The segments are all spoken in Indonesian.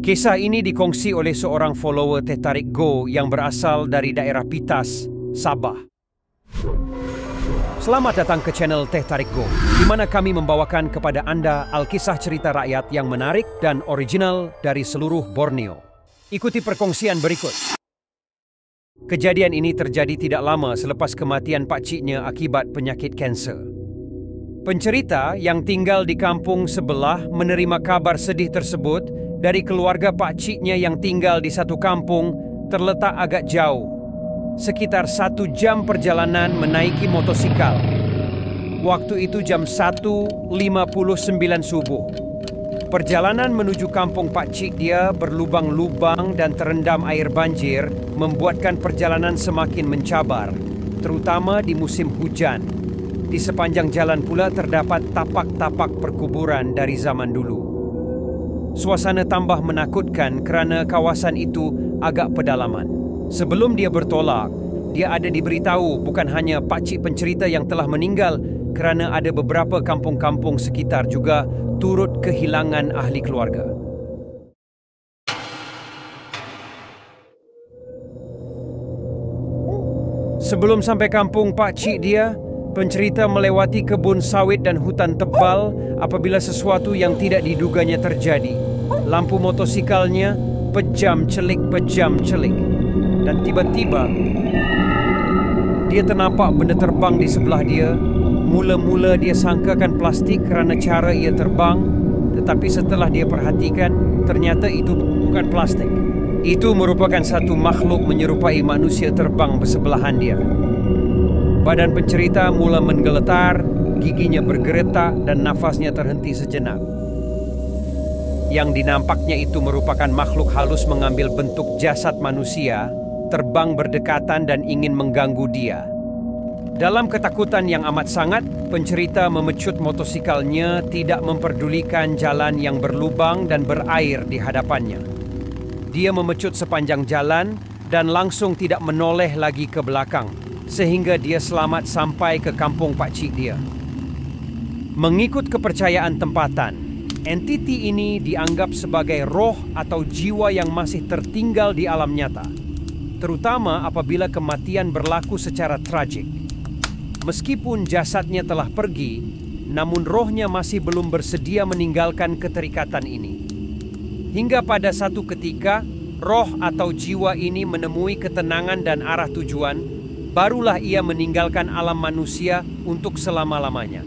Kisah ini dikongsi oleh seorang follower Teh Tarik Go yang berasal dari daerah Pitas, Sabah. Selamat datang ke channel Teh Tarik Go, di mana kami membawakan kepada Anda alkisah cerita rakyat yang menarik dan original dari seluruh Borneo. Ikuti perkongsian berikut. Kejadian ini terjadi tidak lama selepas kematian pakciknya akibat penyakit kanser. Pencerita yang tinggal di kampung sebelah menerima kabar sedih tersebut dari keluarga pakciknya yang tinggal di satu kampung terletak agak jauh. Sekitar satu jam perjalanan menaiki motosikal. Waktu itu jam 1.59 subuh. Perjalanan menuju kampung pakcik dia berlubang-lubang dan terendam air banjir membuatkan perjalanan semakin mencabar, terutama di musim hujan. Di sepanjang jalan pula terdapat tapak-tapak perkuburan dari zaman dulu. Suasana tambah menakutkan kerana kawasan itu agak pedalaman. Sebelum dia bertolak, dia ada diberitahu bukan hanya pakcik pencerita yang telah meninggal kerana ada beberapa kampung-kampung sekitar juga turut kehilangan ahli keluarga. Sebelum sampai kampung pakcik dia, pencerita melewati kebun sawit dan hutan tebal apabila sesuatu yang tidak diduganya terjadi. Lampu motosikalnya pejam celik pejam celik dan tiba-tiba dia ternampak benda terbang di sebelah dia. Mula-mula dia sangkakan plastik kerana cara ia terbang, tetapi setelah dia perhatikan, ternyata itu bukan plastik. Itu merupakan satu makhluk menyerupai manusia terbang bersebelahan dia. Badan pencerita mula menggeletar, giginya bergeretak dan nafasnya terhenti sejenak. Yang dinampaknya itu merupakan makhluk halus mengambil bentuk jasad manusia, terbang berdekatan dan ingin mengganggu dia. Dalam ketakutan yang amat sangat, pencerita memecut motosikalnya tidak memperdulikan jalan yang berlubang dan berair di hadapannya. Dia memecut sepanjang jalan dan langsung tidak menoleh lagi ke belakang, sehingga dia selamat sampai ke kampung pakcik dia. Mengikut kepercayaan tempatan, entiti ini dianggap sebagai roh atau jiwa yang masih tertinggal di alam nyata, terutama apabila kematian berlaku secara tragik. Meskipun jasadnya telah pergi, namun rohnya masih belum bersedia meninggalkan keterikatan ini. Hingga pada satu ketika, roh atau jiwa ini menemui ketenangan dan arah tujuan, barulah ia meninggalkan alam manusia untuk selama-lamanya.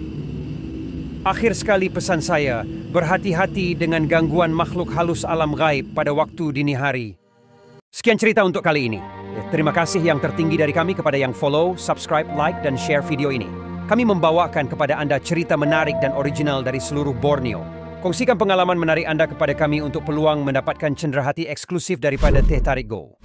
Akhir sekali pesan saya, berhati-hati dengan gangguan makhluk halus alam gaib pada waktu dini hari. Sekian cerita untuk kali ini. Terima kasih yang tertinggi dari kami kepada yang follow, subscribe, like, dan share video ini. Kami membawakan kepada Anda cerita menarik dan original dari seluruh Borneo. Kongsikan pengalaman menarik Anda kepada kami untuk peluang mendapatkan cenderahati eksklusif daripada Teh Tarik Go.